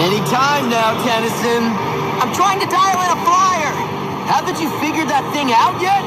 Anytime now, Tennyson. I'm trying to dial in a flyer. Haven't you figured that thing out yet?